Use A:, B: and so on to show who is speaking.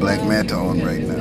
A: Black man Black Manta on right now.